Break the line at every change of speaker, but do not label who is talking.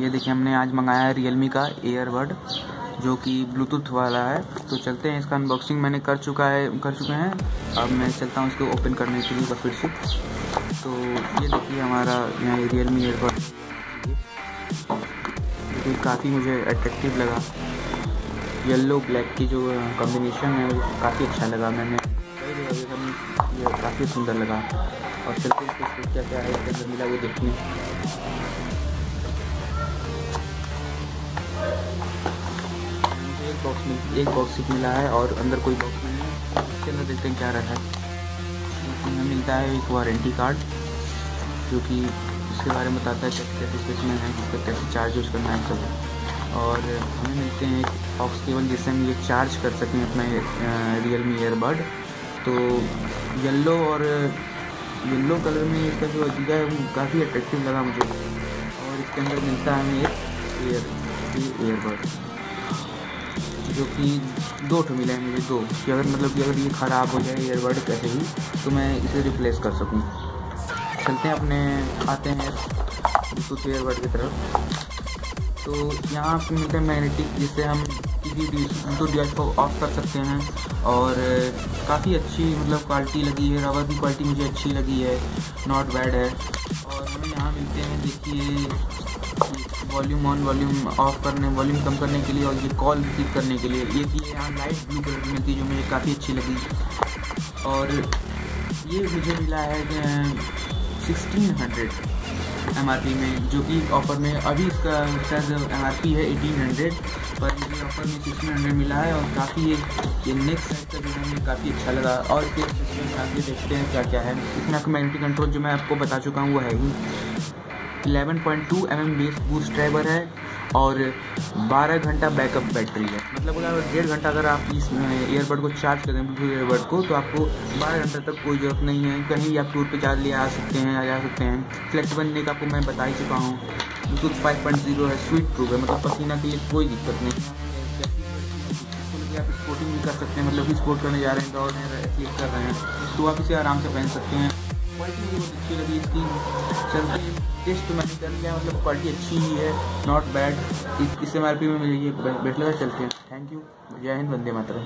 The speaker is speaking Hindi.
ये देखिए, हमने आज मंगाया है रियलमी का एयरबड जो कि ब्लूटूथ वाला है। तो चलते हैं, इसका अनबॉक्सिंग मैंने कर चुका है, कर चुके हैं। अब मैं चलता हूँ इसको ओपन करने के लिए फिर से। तो ये देखिए, हमारा यहाँ रियल मी एयरबड जो काफ़ी मुझे अट्रैक्टिव लगा। येलो ब्लैक की जो कॉम्बिनेशन है, वो काफ़ी अच्छा लगा मैंने। ये काफ़ी सुंदर लगा। और चलते इसको क्या क्या है मिला, वो देखने बॉक्स में एक बॉक्स सिर्फ़ मिला है और अंदर कोई बॉक्स नहीं है। इसके अंदर देखते हैं क्या रहा है। हमें मिलता है एक वारंटी कार्ड जो कि इसके बारे में बताता है कैसे कैसे इसमें है किसका कैसे चार्ज यूज़ करना है सब। और हमें मिलते हैं एक बॉक्स केवल जिससे हम ये चार्ज कर सकें अपना रियल मी ईयरबड तो येल्लो और येल्लो कलर में इसका जो अजीजा है काफ़ी अट्रैक्टिव लगा मुझे। और इसके अंदर मिलता है हमें एक एयर एयरबड जो कि दो ठो मिला है मुझे, दो। कि अगर मतलब कि अगर ये ख़राब हो जाए ईयरबड कैसे ही तो मैं इसे रिप्लेस कर सकूँ। चलते हैं अपने, आते हैं ब्लूटूथ ईयरबड की तरफ़। तो यहाँ पे मिलते हैं मैग्नेटिक जिससे हम किसी ब्लूटूथ डिवाइस को ऑफ़ कर सकते हैं। और काफ़ी अच्छी मतलब क्वालिटी लगी है रबर की क्वालिटी मुझे अच्छी लगी है नॉट बैड है। और हमें यहाँ मिलते हैं, देखिए वॉल्यूम ऑन वॉल्यूम ऑफ़ करने वॉल्यूम कम करने के लिए और ये कॉल रिसीव करने के लिए। ये कि यहाँ लाइट ब्लू कलर की मिलती जो मुझे काफ़ी अच्छी लगी। और ये मुझे मिला है सिक्सटीन हंड्रेड एम में, जो कि ऑफ़र में, अभी इसका शायद एम है एटीन हंड्रेड पर मुझे ऑफ़र में सिक्सटीन हंड्रेड मिला है और काफ़ी ये ये नेक्स्ट साइड का जो है मुझे काफ़ी अच्छा लगा। और सिस्टम आगे देखते हैं क्या क्या है। आपको मैग्नेटिक कंट्रोल जो मैं आपको बता चुका हूँ, वो है ही। 11.2 mm बेस बूस्ट ड्राइवर है और 12 घंटा बैकअप बैटरी है। मतलब अगर डेढ़ घंटा अगर आप इस ईयरबड को चार्ज करें ब्लूटूथ ईयरबड को तो आपको 12 घंटे तक कोई ज़रूरत नहीं है। कहीं आप टूर पे चार्ज ले आ सकते हैं, आ जा सकते हैं। फ्लेक्सिबल नेक आपको मैं बता ही चुका हूँ। ब्लूटूथ 5.0 है स्वीट प्रूफ है मतलब पसीना के लिए कोई दिक्कत नहीं। है आप स्पोर्टिंग भी कर सकते हैं मतलब कि स्पोर्ट करने जा रहे हैं, दौड़ रहे हैं कर रहे हैं तो आप इसे आराम से पहन सकते हैं। क्वालिटी अच्छी लगी इसकी चलते टेस्ट तो मैंने कर लिया मतलब क्वालिटी अच्छी ही है नॉट बैड इस एम आर पी में मिलेगी ये बेटर चलते हैं। थैंक यू जय हिंद, वंदे मातरम।